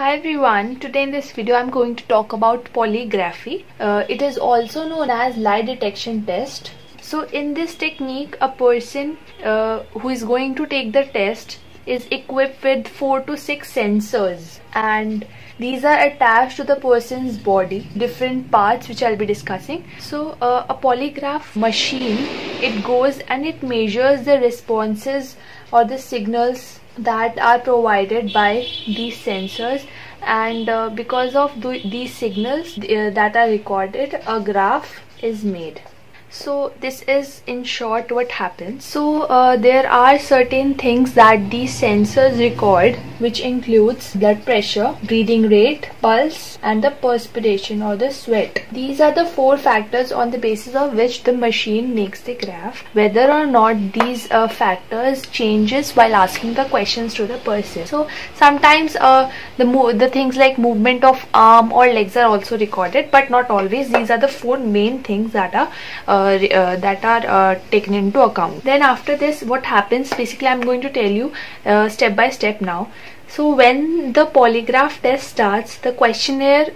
Hi everyone, today in this video I'm going to talk about polygraphy. Uh, it is also known as lie detection test. So in this technique a person uh, who is going to take the test is equipped with 4 to 6 sensors and these are attached to the person's body different parts which I'll be discussing so uh, a polygraph machine it goes and it measures the responses or the signals that are provided by these sensors. And uh, because of th these signals uh, that are recorded a graph is made so this is in short what happens. So uh, there are certain things that these sensors record which includes blood pressure breathing rate pulse and the perspiration or the sweat. These are the four factors on the basis of which the machine makes the graph. Whether or not these uh, factors changes while asking the questions to the person. So sometimes uh, the the things like movement of arm or legs are also recorded but not always. These are the four main things that are uh, that are uh, taken into account. Then after this what happens? Basically i'm going to tell you step by step now. So when the polygraph test starts the questionnaire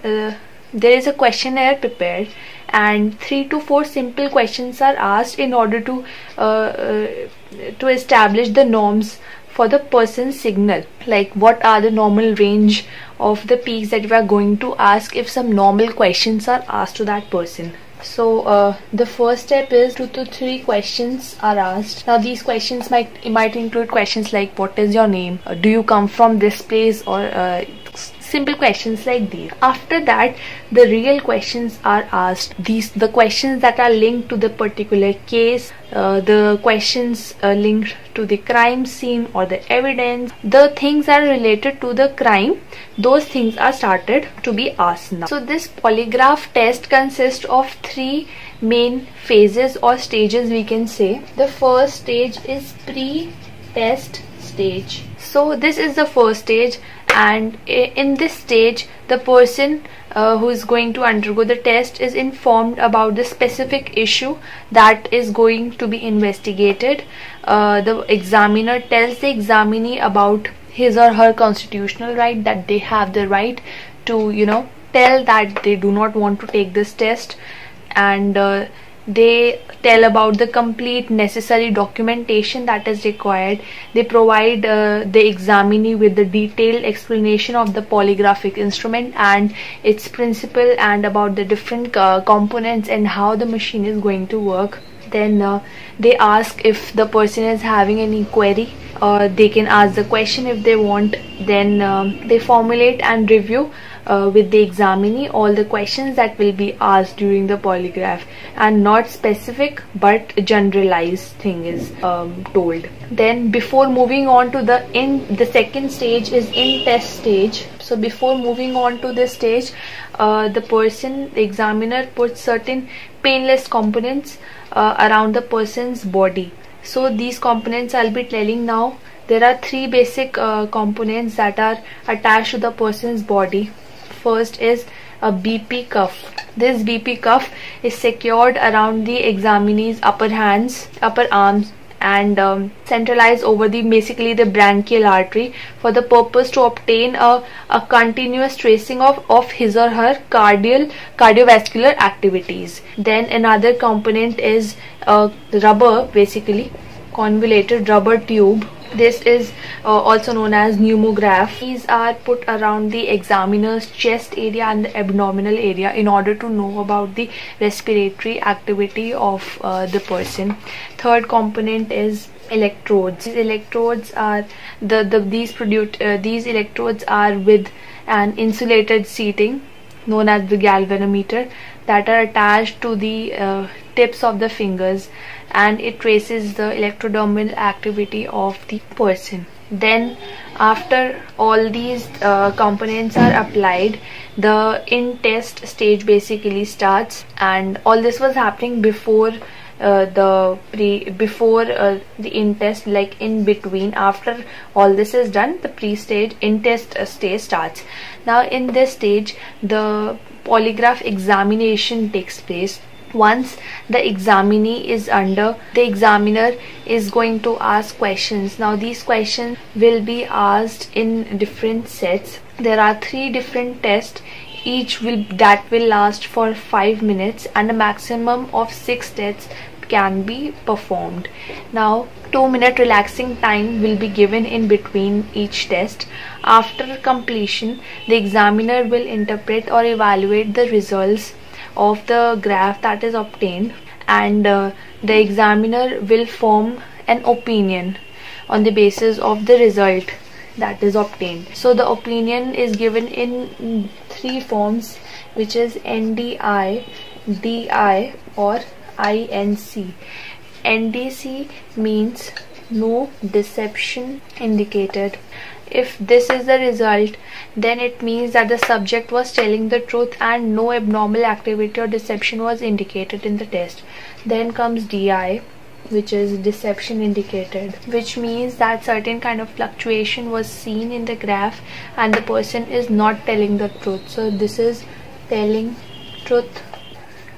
there is a questionnaire prepared and three to four simple questions are asked in order to uh, uh, to establish the norms for the person's signal. Like what are the normal range of the peaks that we are going to ask if some normal questions are asked to that person so uh, the first step is two to three questions are asked. Now these questions might might include questions like what is your name? Uh, do you come from this place or uh, simple questions like these. After that the real questions are asked. These the questions that are linked to the particular case uh, the questions uh, linked to the crime scene or the evidence the things are related to the crime. Those things are started to be asked now. So this polygraph test consists of three main phases or stages we can say. The first stage is pre-test stage. So this is the first stage and in this stage the person uh, who is going to undergo the test is informed about the specific issue that is going to be investigated. Uh, the examiner tells the examinee about his or her constitutional right that they have the right to you know tell that they do not want to take this test. And uh, they tell about the complete necessary documentation that is required. They provide uh, the examinee with the detailed explanation of the polygraphic instrument and its principle and about the different uh, components and how the machine is going to work then uh, they ask if the person is having any query or they can ask the question if they want. Then um, they formulate and review uh, with the examinee all the questions that will be asked during the polygraph. And not specific but generalized thing is um, told. Then before moving on to the in the second stage is in test stage. So before moving on to this stage uh, the person the examiner puts certain painless components uh, around the person's body so these components i'll be telling now there are three basic uh, components that are attached to the person's body first is a BP cuff. This BP cuff is secured around the examinee's upper hands, upper arms and um, centralized over the basically the brachial artery for the purpose to obtain a, a continuous tracing of, of his or her cardial cardiovascular activities. Then another component is a rubber basically convoluted rubber tube this is uh, also known as pneumograph. These are put around the examiner's chest area and the abdominal area in order to know about the respiratory activity of uh, the person. Third component is electrodes. These electrodes are the, the these produce uh, these electrodes are with an insulated seating known as the galvanometer that are attached to the uh, tips of the fingers and it traces the electrodermal activity of the person. Then after all these uh, components are applied the in test stage basically starts and all this was happening before uh, the pre before uh, the in test like in between after all this is done the pre stage in test uh, stage starts. Now in this stage the polygraph examination takes place. Once the examinee is under the examiner is going to ask questions. Now these questions will be asked in different sets. There are three different tests each will that will last for 5 minutes and a maximum of 6 tests can be performed. Now 2 minute relaxing time will be given in between each test. After completion the examiner will interpret or evaluate the results of the graph that is obtained and uh, the examiner will form an opinion on the basis of the result that is obtained. So the opinion is given in three forms which is NDI, DI or INC. NDC means no deception indicated. If this is the result, then it means that the subject was telling the truth and no abnormal activity or deception was indicated in the test. Then comes DI, which is deception indicated which means that certain kind of fluctuation was seen in the graph and the person is not telling the truth. So this is telling truth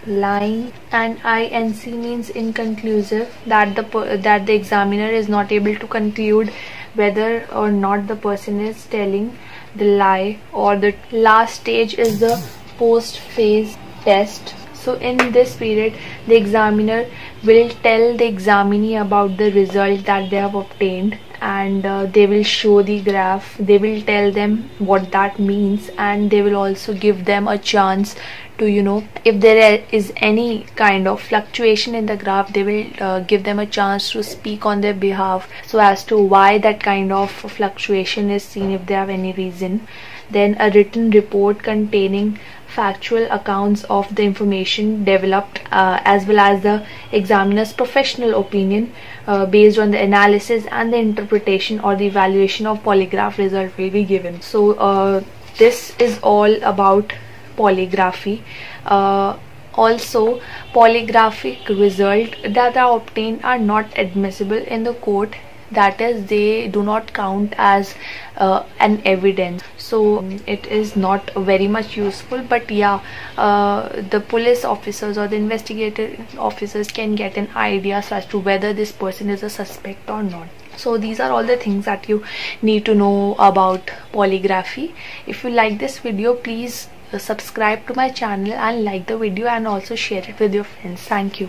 lying and inc means inconclusive that the that the examiner is not able to conclude whether or not the person is telling the lie or the last stage is the post phase test so in this period the examiner will tell the examinee about the result that they have obtained and uh, they will show the graph. They will tell them what that means and they will also give them a chance to you know if there is any kind of fluctuation in the graph they will uh, give them a chance to speak on their behalf so as to why that kind of fluctuation is seen if they have any reason. Then a written report containing factual accounts of the information developed uh, as well as the examiner's professional opinion uh, based on the analysis and the interpretation or the evaluation of polygraph result will be given. So uh, this is all about polygraphy. Uh, also polygraphic result that are obtained are not admissible in the court that is they do not count as uh, an evidence. So it is not very much useful but yeah uh, the police officers or the investigator officers can get an idea as to whether this person is a suspect or not. So these are all the things that you need to know about polygraphy. If you like this video please uh, subscribe to my channel and like the video and also share it with your friends. Thank you